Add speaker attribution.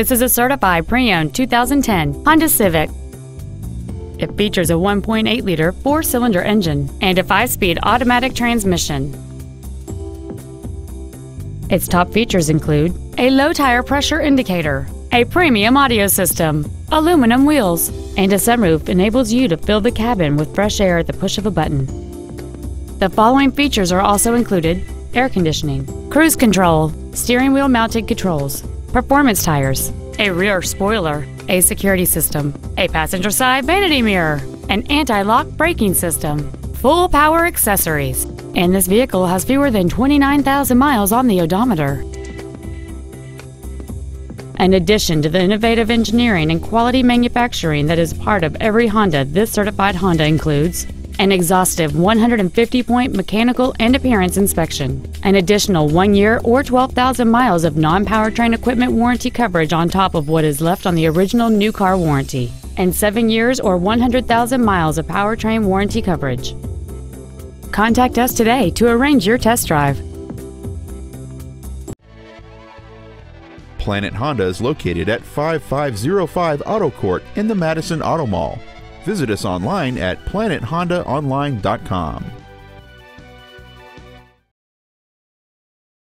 Speaker 1: This is a certified pre-owned 2010 Honda Civic. It features a 1.8-liter four-cylinder engine and a five-speed automatic transmission. Its top features include a low tire pressure indicator, a premium audio system, aluminum wheels, and a sunroof enables you to fill the cabin with fresh air at the push of a button. The following features are also included air conditioning, cruise control, steering wheel mounted controls, performance tires, a rear spoiler, a security system, a passenger side vanity mirror, an anti-lock braking system, full power accessories, and this vehicle has fewer than 29,000 miles on the odometer. In addition to the innovative engineering and quality manufacturing that is part of every Honda, this certified Honda includes an exhaustive 150 point mechanical and appearance inspection, an additional one year or 12,000 miles of non powertrain equipment warranty coverage on top of what is left on the original new car warranty, and seven years or 100,000 miles of powertrain warranty coverage. Contact us today to arrange your test drive.
Speaker 2: Planet Honda is located at 5505 Auto Court in the Matteson Auto Mall. Visit us online at planethondaonline.com.